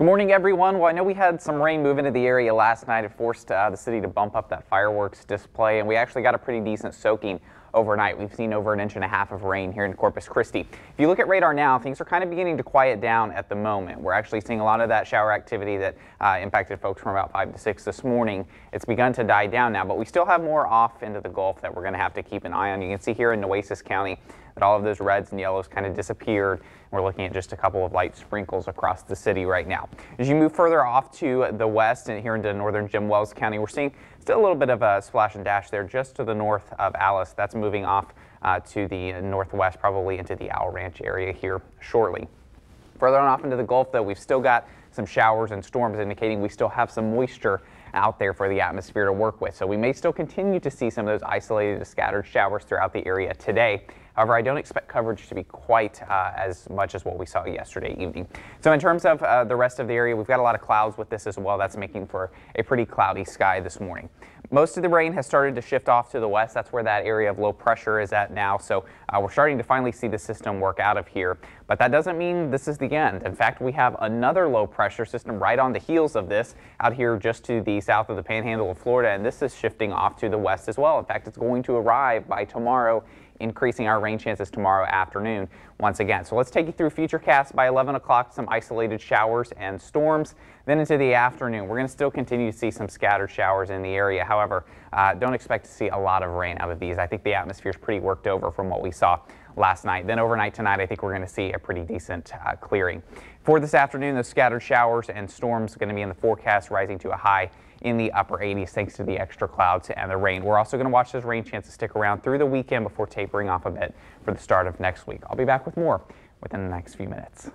Good morning, everyone. Well, I know we had some rain move into the area last night. It forced uh, the city to bump up that fireworks display, and we actually got a pretty decent soaking overnight. We've seen over an inch and a half of rain here in Corpus Christi. If you look at radar now, things are kind of beginning to quiet down at the moment. We're actually seeing a lot of that shower activity that uh, impacted folks from about 5 to 6 this morning. It's begun to die down now, but we still have more off into the Gulf that we're going to have to keep an eye on. You can see here in Nueces County that all of those reds and yellows kind of disappeared. We're looking at just a couple of light sprinkles across the city right now. As you move further off to the west and here into northern Jim Wells County, we're seeing still a little bit of a splash and dash there just to the north of Alice. That's moving off uh, to the northwest, probably into the Owl Ranch area here shortly. Further on off into the Gulf, though, we've still got some showers and storms indicating we still have some moisture out there for the atmosphere to work with. So we may still continue to see some of those isolated scattered showers throughout the area today. However, I don't expect coverage to be quite uh, as much as what we saw yesterday evening. So in terms of uh, the rest of the area, we've got a lot of clouds with this as well. That's making for a pretty cloudy sky this morning. Most of the rain has started to shift off to the west. That's where that area of low pressure is at now. So uh, we're starting to finally see the system work out of here. But that doesn't mean this is the end. In fact, we have another low pressure system right on the heels of this out here just to the south of the panhandle of Florida. And this is shifting off to the west as well. In fact, it's going to arrive by tomorrow increasing our rain chances tomorrow afternoon once again. So let's take you through Futurecast by 11 o'clock, some isolated showers and storms. Then into the afternoon, we're going to still continue to see some scattered showers in the area. However, uh, don't expect to see a lot of rain out of these. I think the atmosphere is pretty worked over from what we saw last night. Then overnight tonight, I think we're going to see a pretty decent uh, clearing. For this afternoon, those scattered showers and storms going to be in the forecast, rising to a high in the upper 80s thanks to the extra clouds and the rain. We're also going to watch those rain chances stick around through the weekend before tapering off a bit for the start of next week. I'll be back with more within the next few minutes.